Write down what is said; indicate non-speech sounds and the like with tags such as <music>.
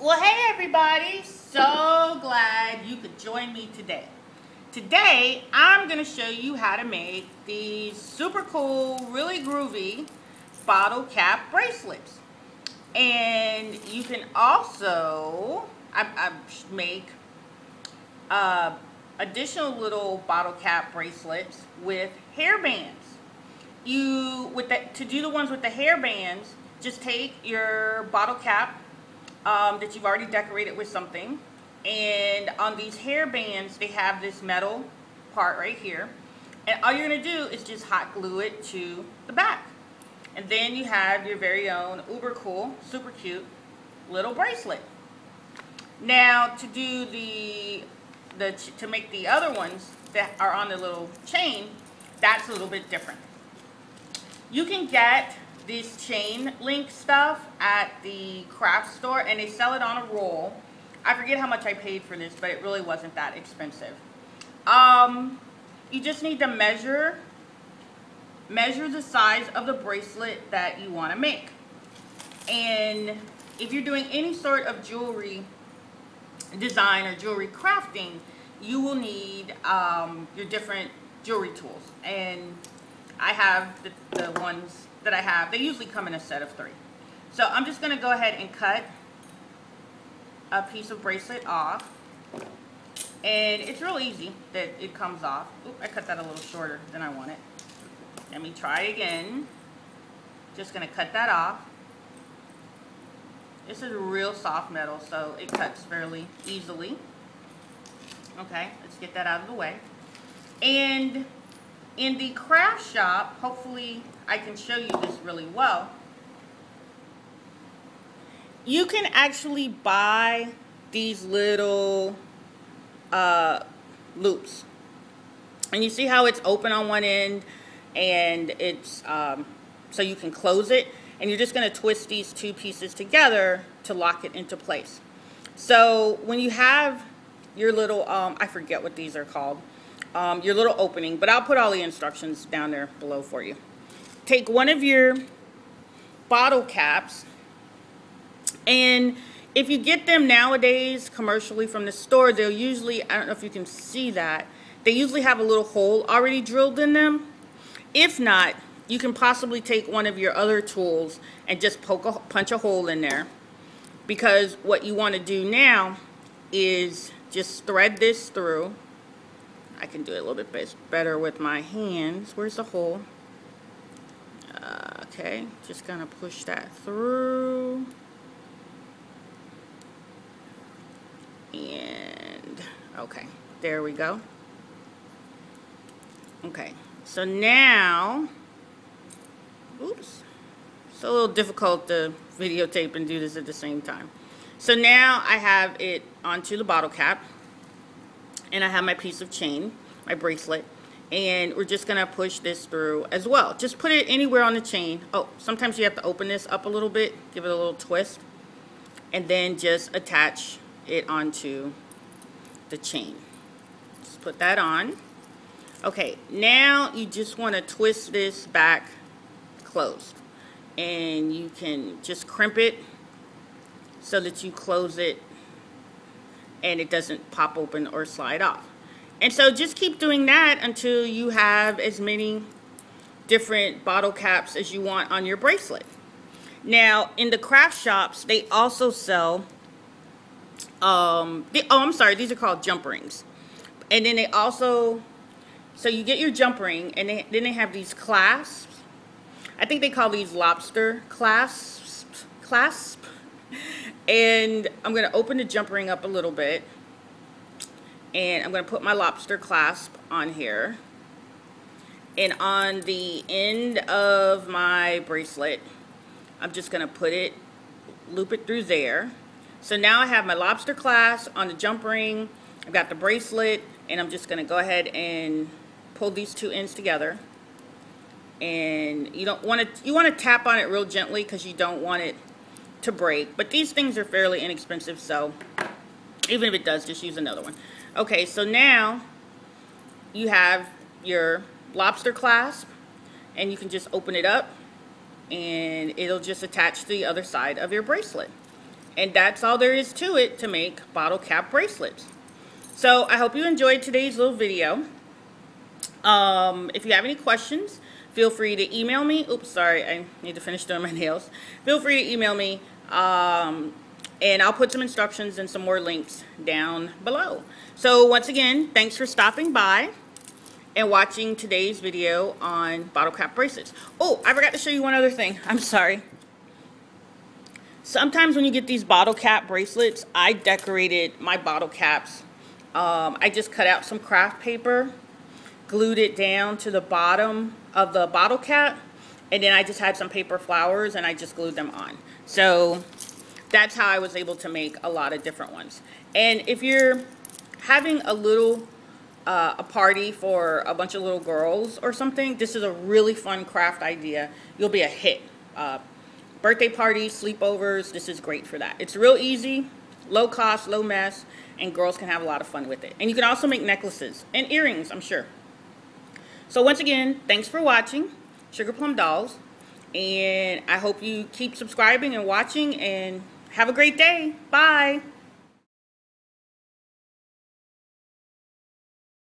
Well, hey everybody, so glad you could join me today. Today, I'm to show you how to make these super cool, really groovy bottle cap bracelets. And you can also I, I make uh, additional little bottle cap bracelets with hair bands. You, with that, to do the ones with the hair bands, just take your bottle cap um, that you've already decorated with something. And on these hair bands, they have this metal part right here. And all you're going to do is just hot glue it to the back. And then you have your very own uber cool, super cute little bracelet. Now to do the, the to make the other ones that are on the little chain, that's a little bit different. You can get this chain link stuff at the craft store and they sell it on a roll. I forget how much I paid for this, but it really wasn't that expensive. Um, you just need to measure measure the size of the bracelet that you want to make. And if you're doing any sort of jewelry design or jewelry crafting, you will need um, your different jewelry tools. And I have the, the ones that I have. They usually come in a set of three. So I'm just going to go ahead and cut a piece of bracelet off. And it's real easy that it comes off. Oop, I cut that a little shorter than I want it. Let me try again. Just going to cut that off. This is real soft metal, so it cuts fairly easily. Okay, let's get that out of the way. And in the craft shop, hopefully I can show you this really well. You can actually buy these little uh, loops. And you see how it's open on one end and it's um, so you can close it and you're just going to twist these two pieces together to lock it into place. So when you have your little, um, I forget what these are called, um, your little opening, but I'll put all the instructions down there below for you. Take one of your bottle caps and if you get them nowadays commercially from the store, they'll usually, I don't know if you can see that, they usually have a little hole already drilled in them. If not, you can possibly take one of your other tools and just poke a, punch a hole in there. Because what you want to do now is just thread this through. I can do it a little bit better with my hands. Where's the hole? Uh, okay, just gonna push that through. And, okay, there we go. Okay, so now Oops. It's a little difficult to videotape and do this at the same time. So now I have it onto the bottle cap. And I have my piece of chain, my bracelet. And we're just going to push this through as well. Just put it anywhere on the chain. Oh, sometimes you have to open this up a little bit. Give it a little twist. And then just attach it onto the chain. Just put that on. Okay, now you just want to twist this back closed. And you can just crimp it so that you close it and it doesn't pop open or slide off. And so just keep doing that until you have as many different bottle caps as you want on your bracelet. Now, in the craft shops, they also sell, um, they, oh, I'm sorry, these are called jump rings. And then they also, so you get your jump ring, and they, then they have these clasps I think they call these lobster clasps. Clasp. And I'm going to open the jump ring up a little bit. And I'm going to put my lobster clasp on here. And on the end of my bracelet, I'm just going to put it, loop it through there. So now I have my lobster clasp on the jump ring. I've got the bracelet, and I'm just going to go ahead and pull these two ends together and you don't want to you want to tap on it real gently because you don't want it to break but these things are fairly inexpensive so even if it does just use another one okay so now you have your lobster clasp and you can just open it up and it'll just attach to the other side of your bracelet And that's all there is to it to make bottle cap bracelets. So I hope you enjoyed today's little video. Um, if you have any questions, feel free to email me. Oops, sorry, I need to finish doing my <laughs> nails. Feel free to email me. Um, and I'll put some instructions and some more links down below. So once again, thanks for stopping by and watching today's video on bottle cap bracelets. Oh, I forgot to show you one other thing. <laughs> I'm sorry. Sometimes when you get these bottle cap bracelets, I decorated my bottle caps. Um, I just cut out some craft paper, glued it down to the bottom of the bottle cap, and then I just had some paper flowers and I just glued them on. So that's how I was able to make a lot of different ones. And if you're having a little uh, a party for a bunch of little girls or something, this is a really fun craft idea. You'll be a hit. Uh, birthday parties, sleepovers, this is great for that. It's real easy, low cost, low mess, and girls can have a lot of fun with it. And you can also make necklaces and earrings, I'm sure. So once again, thanks for watching Sugar Plum Dolls. And I hope you keep subscribing and watching and have a great day. Bye.